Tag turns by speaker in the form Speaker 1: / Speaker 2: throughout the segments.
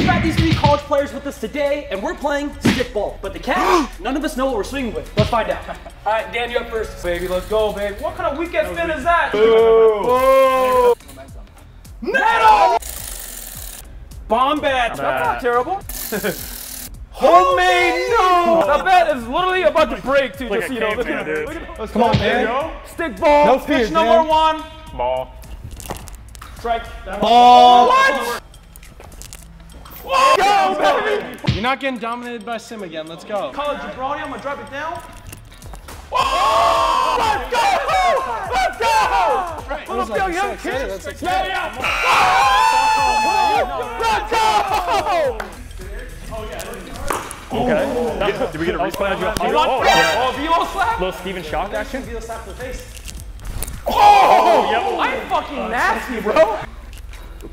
Speaker 1: We've got these three college players with us today, and we're playing stickball. But the catch, none of us know what we're swinging with. Let's find out. All right, Dan, you up first.
Speaker 2: Baby, let's go, baby. What kind of weekend spin is that?
Speaker 1: Metal!
Speaker 2: Bomb bat. That's not terrible. Homemade, no! That bat is literally about to break, too.
Speaker 3: Like
Speaker 2: just so you know. Look
Speaker 3: caveman,
Speaker 2: at
Speaker 3: dude.
Speaker 2: Let's
Speaker 4: Come on, man.
Speaker 2: go. Stick ball.
Speaker 4: No fear,
Speaker 2: Pitch number
Speaker 4: Dan.
Speaker 2: one.
Speaker 3: Ball.
Speaker 2: Strike.
Speaker 4: Ball.
Speaker 2: What? Go, baby!
Speaker 4: You're not getting dominated by Sim again. Let's go.
Speaker 2: College jabroni, I'm gonna drop it down. Oh! Let's go! Let's go!
Speaker 4: That was like a six? That's like
Speaker 2: Yeah, yeah. Let's go!
Speaker 3: Oh, okay. Did we get a replay?
Speaker 2: You want
Speaker 3: Oh, yeah.
Speaker 2: oh, velo slap?
Speaker 3: Little Steven Shock action. velo slap to the face.
Speaker 2: Oh, oh I'm fucking nasty, bro.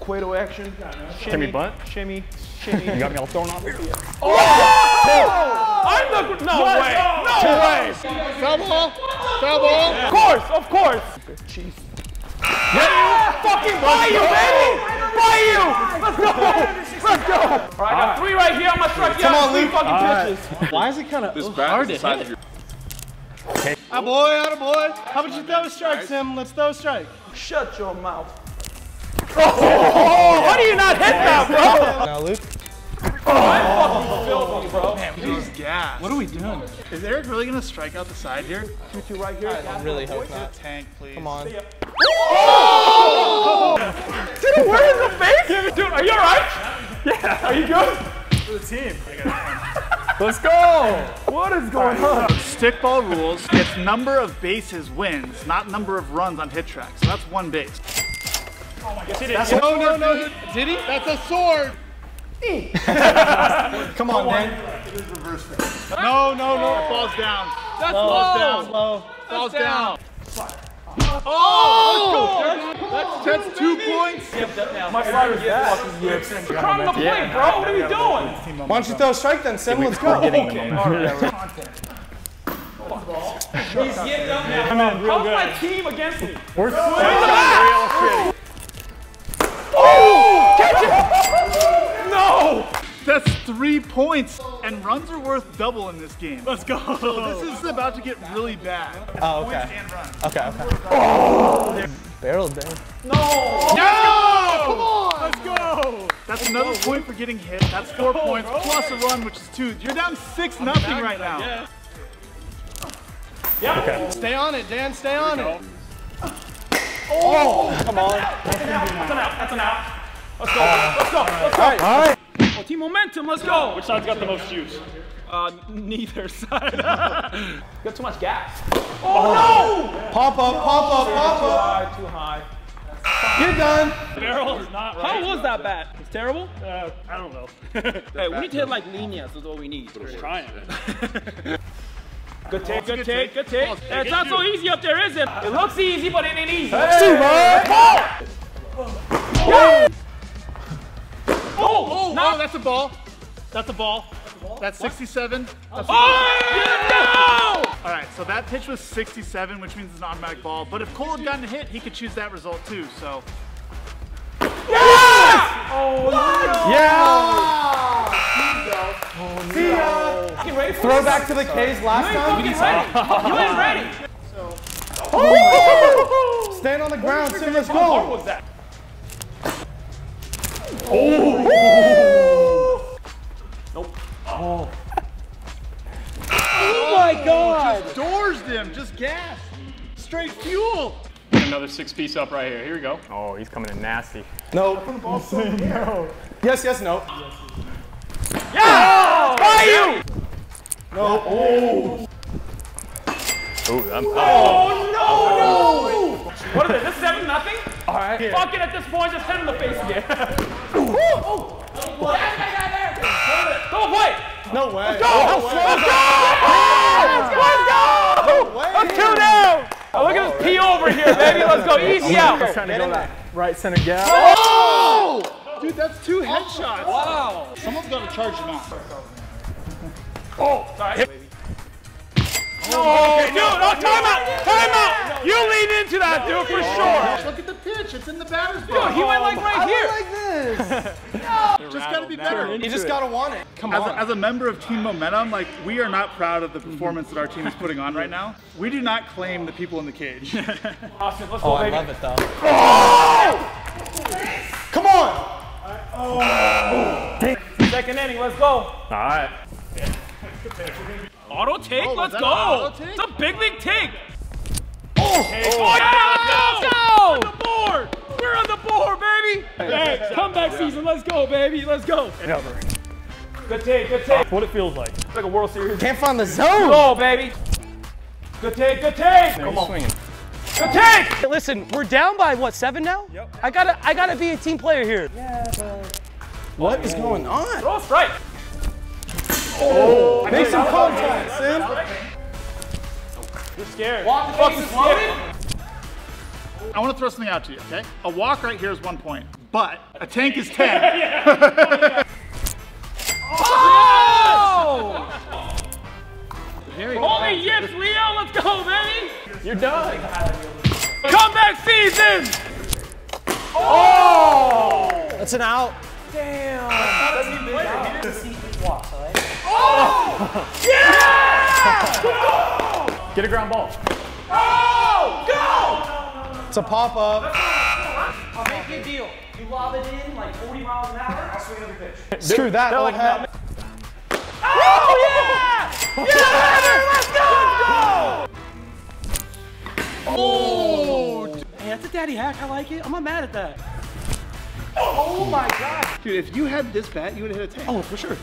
Speaker 5: Cueto action.
Speaker 3: Timmy bunt. Shimmy. Shimmy. You got me all thrown off here.
Speaker 2: I'm the no way, no way.
Speaker 4: Foul ball. Foul ball.
Speaker 2: Of course, of course. Yeah, fucking buy you, baby! Buy you! Let's go! Let's go! All right, I got three right here. I'm gonna strike you
Speaker 4: Come
Speaker 2: out
Speaker 4: on,
Speaker 2: three
Speaker 4: Lee.
Speaker 2: fucking pitches.
Speaker 4: Why is it kind of
Speaker 5: This bat
Speaker 4: hard
Speaker 5: is
Speaker 4: to
Speaker 5: the size
Speaker 4: hit?
Speaker 5: of your
Speaker 4: Ah, boy, ah, boy. How about you throw a strike, Sim? Let's throw a strike.
Speaker 2: Shut your mouth. Oh, how do you not hit that, bro?
Speaker 4: Now, Luke.
Speaker 6: What are we doing? Is Eric really gonna strike out the side here? Right here.
Speaker 4: I really hope not.
Speaker 6: Tank, please.
Speaker 4: Come on. Oh!
Speaker 2: Dude, where is the face? Dude, are you alright? Yeah. Are you good? For the team.
Speaker 3: Let's go.
Speaker 2: What is going on?
Speaker 6: Stickball rules. It's number of bases wins, not number of runs on hit track. So that's one base.
Speaker 4: No, no, no. Did he? That's a sword. Come on, man.
Speaker 6: No, no, no. It falls down.
Speaker 2: That's
Speaker 6: Falls
Speaker 2: low.
Speaker 6: down.
Speaker 4: Low.
Speaker 6: Falls down. Oh! oh that's, that's two points.
Speaker 2: My slider's fucking yips. Come to play, bro. What are you doing?
Speaker 4: Why don't you throw a strike then, Sim? Let's go.
Speaker 2: He's getting up now. How's my team against me?
Speaker 3: We're
Speaker 2: No!
Speaker 6: That's three points. And runs are worth double in this game. Let's go. So this is about to get really bad.
Speaker 4: Oh, okay. Okay, okay. Oh! Barreled there.
Speaker 2: No!
Speaker 6: No! Come on! Let's go! That's another point for getting hit. That's four oh, points plus a run, which is two. You're down six nothing right now. Yeah. yeah. Okay.
Speaker 4: Stay on it, Dan. Stay on it. Oh, Come on.
Speaker 2: that's an out. That's an out. Let's go. Let's go. Let's go.
Speaker 4: All right.
Speaker 2: Oh, team momentum. Let's go.
Speaker 3: Which side's got the most juice?
Speaker 2: Uh, neither side. Got too much gas. Oh, no!
Speaker 4: Pop up, pop up, pop
Speaker 2: no!
Speaker 4: up.
Speaker 2: High, too high.
Speaker 4: You're done.
Speaker 3: Barrel is not right.
Speaker 2: How was that bat? It's terrible.
Speaker 3: Uh, I don't know.
Speaker 2: Hey, we need to hit like líneas. That's what we need.
Speaker 3: Trying.
Speaker 2: Good take, good take, good take. Hey, It's not so easy up there, is it? It looks easy, but it ain't easy.
Speaker 6: Oh, no, that's a ball. That's a ball. That's 67. That's a oh, ball.
Speaker 2: Oh,
Speaker 6: All right, so that pitch was 67, which means it's an automatic ball. But if Cole had gotten a hit, he could choose that result too. So oh,
Speaker 2: no! Oh, ready for
Speaker 4: Throw
Speaker 2: this?
Speaker 4: back to the K's last
Speaker 2: You ain't
Speaker 4: time.
Speaker 2: ready. You ain't ready. So. Oh!
Speaker 4: Stand on the ground, Sim. Let's
Speaker 2: How hard was that?
Speaker 4: Oh Oh my God.
Speaker 6: doors him, just gas, straight fuel.
Speaker 3: Another six piece up right here. Here we go. Oh, he's coming in nasty.
Speaker 4: No. Yes, yes, no. Yeah! Oh!
Speaker 2: By you! No.
Speaker 3: Oh, I'm,
Speaker 2: Oh no! no! What is it? This is seven nothing? All right. Fuck it at this point. Just hit him in the face again. oh! Go play!
Speaker 4: No way.
Speaker 2: Go! Let's go! Let's go! Let's two down! Oh, look at this P over here, baby. Let's go. Easy out.
Speaker 3: trying to go that right center gap.
Speaker 6: Oh! Dude, that's two headshots.
Speaker 2: Wow.
Speaker 6: Someone's got to charge him out.
Speaker 2: Oh, sorry. No, okay, dude, no, time out, time out. You lean into that, dude, for sure.
Speaker 6: Look at the pitch. It's in the batter's
Speaker 2: Dude,
Speaker 6: box.
Speaker 2: he went like right here.
Speaker 4: Like this. no.
Speaker 6: Just gotta be better.
Speaker 4: You just gotta want it. Come
Speaker 6: As
Speaker 4: on.
Speaker 6: a, as a member of Team Momentum, like we are not proud of the performance that our team is putting on right now. We do not claim the people in the cage.
Speaker 2: Austin, let's
Speaker 4: oh,
Speaker 2: go,
Speaker 4: I love it though. Oh! Come on. Oh.
Speaker 2: Second inning, let's go.
Speaker 3: All right.
Speaker 2: Auto take,
Speaker 6: Oh,
Speaker 2: let's go.
Speaker 6: auto take?
Speaker 2: It's a big league take. Oh, yeah, let's go. On the board. We're on the board, baby. Hey, comeback season. Let's go, baby. Let's go. Good take, good take.
Speaker 3: What it feels like.
Speaker 2: It's like a World Series.
Speaker 4: Can't find the zone.
Speaker 2: Go, baby. Good take, good take.
Speaker 3: Come on. Swinging.
Speaker 2: Good take.
Speaker 1: Hey, listen, we're down by what seven now? Yep. I gotta, I gotta be a team player here. Yeah.
Speaker 4: What is going on?
Speaker 2: Throw a strike.
Speaker 4: Make some contact, Sim.
Speaker 2: You're scared. Fucking scared.
Speaker 6: I want to throw something out to you, okay? A walk right here is one point, but a tank is 10.
Speaker 2: Holy yips, Leo. Let's go, baby.
Speaker 3: You're done.
Speaker 2: Comeback season. Oh!
Speaker 4: That's an out.
Speaker 3: Get a ground ball. Oh, go!
Speaker 4: It's a pop up.
Speaker 1: I'll make you a deal. You lob it in like 40 miles an hour, I'll swing every pitch.
Speaker 4: Screw that.
Speaker 3: They're
Speaker 4: old
Speaker 3: like,
Speaker 4: hat.
Speaker 1: Oh, hey, that's a daddy hack. I like it. I'm not mad at that. Oh my god.
Speaker 6: Dude, if you had this bat, you would have hit a tank.
Speaker 1: Oh, for sure.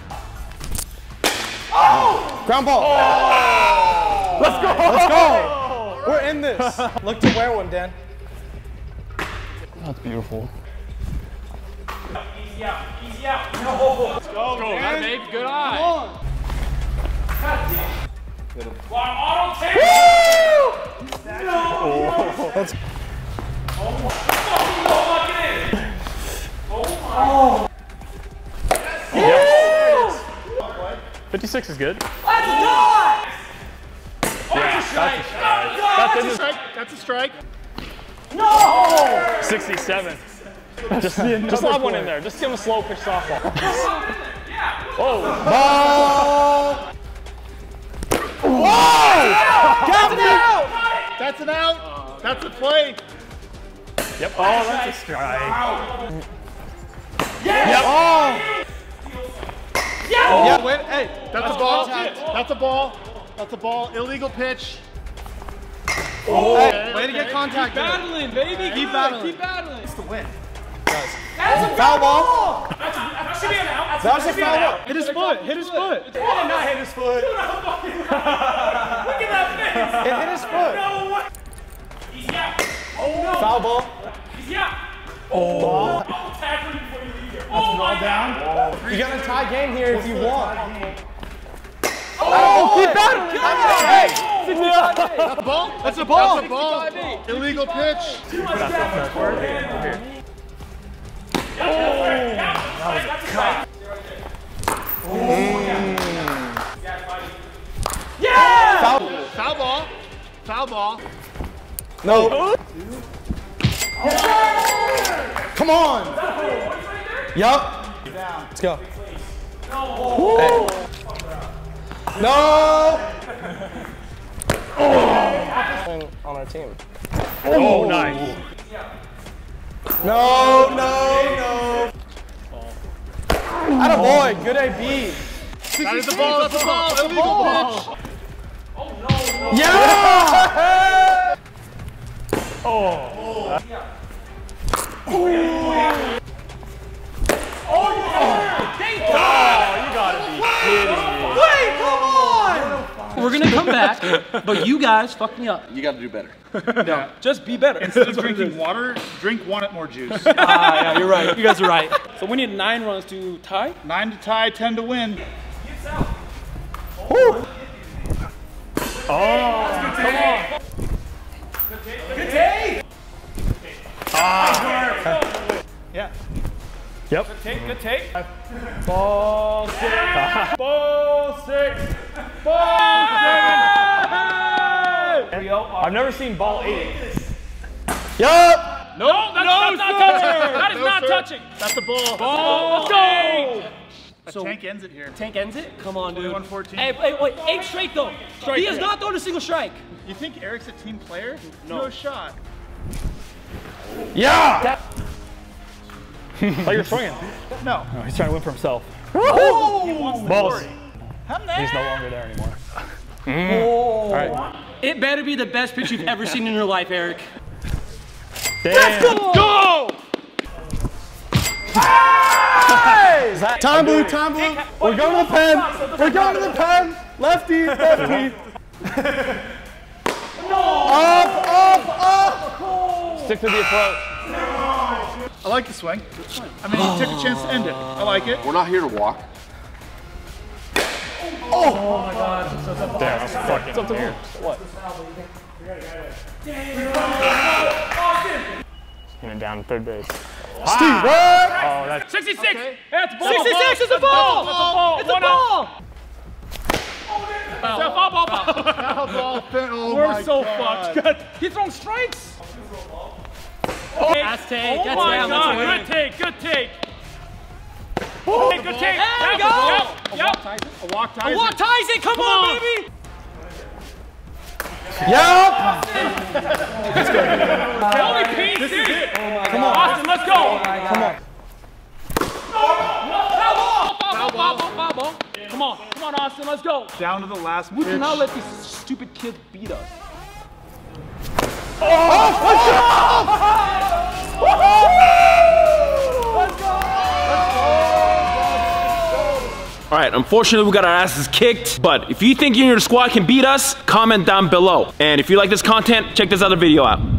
Speaker 1: Oh!
Speaker 4: Ground ball. Oh! Let's go. Let's go. We're in this. Look to wear one, Dan.
Speaker 3: That's beautiful.
Speaker 2: Easy out. Easy out. No. Let's go,
Speaker 3: Go, that babe. Good eye.
Speaker 2: Wow, auto take.
Speaker 3: Fifty-six is good.
Speaker 2: That's
Speaker 6: That's a strike. That's a strike. No!
Speaker 3: Sixty-seven. Just, just lob one in there. Just give him a slow pitch softball. oh,
Speaker 6: That's an out. That's an out! That's a play.
Speaker 3: yep. Oh, that's a strike. Yes. Yep. Oh.
Speaker 4: Yeah, wait. Hey.
Speaker 6: That's a ball. That's a ball. That's a ball. Illegal pitch.
Speaker 4: Oh, hey, way to get contact. it.
Speaker 2: battling, baby.
Speaker 4: Keep battling.
Speaker 2: Keep battling. It's the win. Guys.
Speaker 4: That's a Foul ball.
Speaker 2: That should be an out.
Speaker 4: That was a foul ball.
Speaker 6: Hit his foot. Hit his foot.
Speaker 4: not hit his foot.
Speaker 2: Look at that
Speaker 4: It hit his foot.
Speaker 2: face. Oh, no way. Easy out.
Speaker 4: Foul ball.
Speaker 2: Easy out. Oh. Tackle you before you leave here. Oh my god.
Speaker 4: You got a tie game here if you want. Oh, keep battling. Hey.
Speaker 6: That's a ball. That's a ball. That's a ball. Illegal pitch. Foul ball. Foul ball.
Speaker 4: No. Come on. Yup. Let's go. Hey. No. oh. On our team.
Speaker 3: Oh, oh, nice.
Speaker 4: No, no, no. Atta boy, good AB.
Speaker 6: That is the ball. That's a ball. Illegal pitch.
Speaker 4: Yeah! Oh.
Speaker 1: We're gonna come back, but you guys fucked me up.
Speaker 5: You got to do better.
Speaker 1: No, just be better.
Speaker 6: Instead of drinking water, drink one at more juice.
Speaker 1: Ah, yeah, you're right. You guys are right. So we need nine runs to tie.
Speaker 6: Nine to tie, ten to win. Oh, oh come on. Good day. Good day. Ah. Yeah.
Speaker 3: Yep.
Speaker 2: Take, good take.
Speaker 3: Ball six. Ball six. Ball seven. I've never seen ball eight.
Speaker 4: Yup.
Speaker 2: No, that's, that's not touching. That is
Speaker 6: No,
Speaker 2: not
Speaker 6: sir.
Speaker 2: touching.
Speaker 6: That's the ball.
Speaker 2: Oh, let's go.
Speaker 6: That tank ends it here.
Speaker 1: Tank ends it? Come on, dude.
Speaker 6: 21-14.
Speaker 1: Hey, wait, wait, eight straight though. he has not thrown a single strike.
Speaker 6: You think Eric's a team player? No, shot.
Speaker 3: Yeah! Like you're swinging.
Speaker 6: No.
Speaker 3: No, he's trying to win for himself.
Speaker 6: Oh,
Speaker 3: Balls. He's no longer there anymore.
Speaker 1: Oh.
Speaker 3: All right. Oh.
Speaker 1: It better be the best pitch you've ever seen in your life, Eric.
Speaker 3: Damn.
Speaker 2: Go.
Speaker 4: Time blue, time blue. We're going to the pen. We're going to the pen. Lefty, lefty. Up, up, up.
Speaker 3: Stick to the approach.
Speaker 6: I like the swing. I mean, he took a chance to end it. I like it.
Speaker 5: We're not here to walk. Oh, oh, oh my gosh.
Speaker 3: Damn, that's fucking weird. What? Even down third base.
Speaker 4: Steve, ah! what?
Speaker 3: Oh, that's
Speaker 2: 66. That's a ball.
Speaker 1: 66 is a ball.
Speaker 2: That's a ball.
Speaker 1: It's a
Speaker 2: One
Speaker 1: ball.
Speaker 2: out. That's a ball, ball, ball.
Speaker 6: Oh
Speaker 2: We're
Speaker 6: my
Speaker 2: so
Speaker 6: God.
Speaker 2: fucked. Good. He's throwing strikes.
Speaker 1: Oh, That's take.
Speaker 2: Oh
Speaker 1: That's
Speaker 2: my
Speaker 1: down.
Speaker 2: God.
Speaker 1: That's.
Speaker 2: Good take. Good take. Hey, good take.
Speaker 1: There we go.
Speaker 2: Yep. Yep. A walk ties.
Speaker 1: What ties it? Come, on,
Speaker 2: on.
Speaker 1: baby.
Speaker 4: Yep.
Speaker 2: The only piece this is it. Oh Come on. Austin, let's go.
Speaker 4: Oh Come on.
Speaker 2: Come on. Come on, Austin, let's go.
Speaker 6: Down to the last
Speaker 2: We cannot let these stupid kids beat us.
Speaker 7: All unfortunately, we got our asses kicked. But if you think you and your squad can beat us, comment down below. And if you like this content, check this other video out.